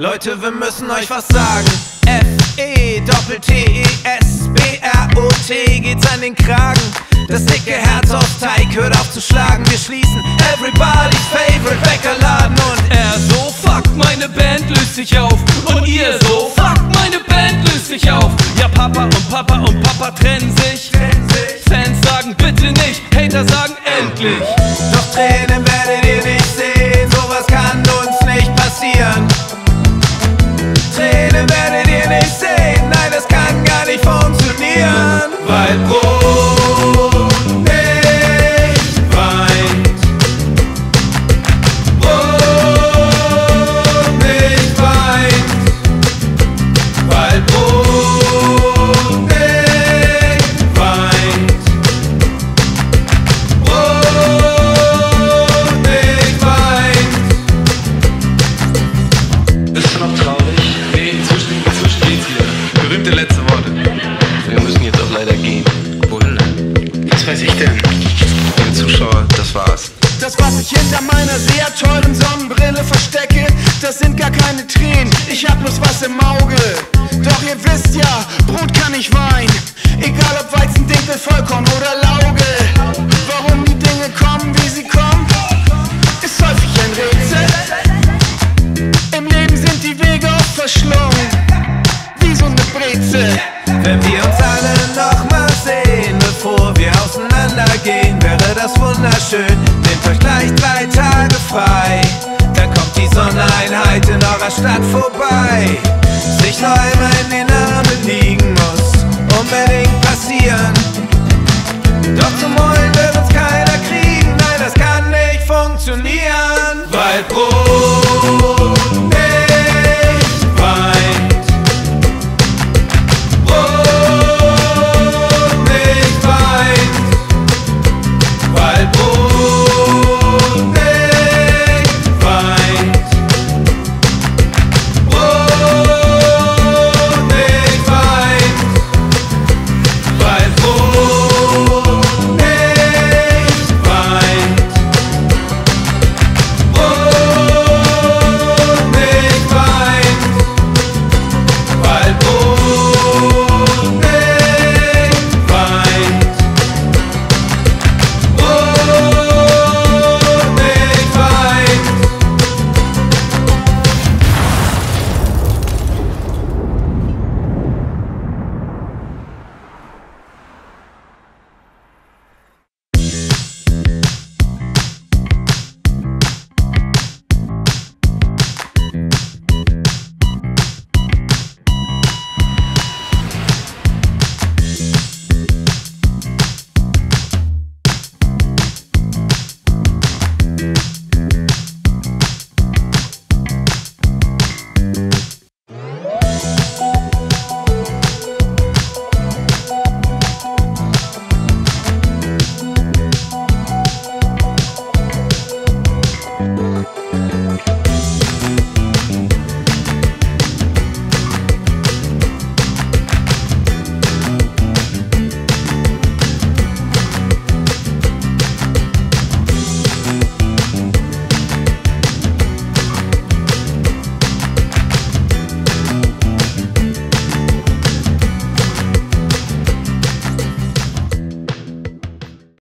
Leute, wir müssen euch was sagen. F-E-Doppel-T-E-S-B-R-O-T geht's an den Kragen. Das dicke Herz auf Teig hört auf zu schlagen. Wir schließen everybody's favorite Bäckerladen und er so fuck meine Band löst sich auf und ihr so fuck meine Band löst sich auf. Ja Papa und Papa und Papa. Trennen sich. Fans sagen bitte nicht, Hater sagen endlich. weiß ich denn? Liebe Zuschauer, das war's. Das, was ich hinter meiner sehr teuren Sonnenbrille verstecke, das sind gar keine Tränen, ich hab bloß was im Auge. Doch ihr wisst ja, Brot kann nicht weinen, egal ob Weizen, Dinkel, Vollkorn oder Stadt vorbei, sich noch in den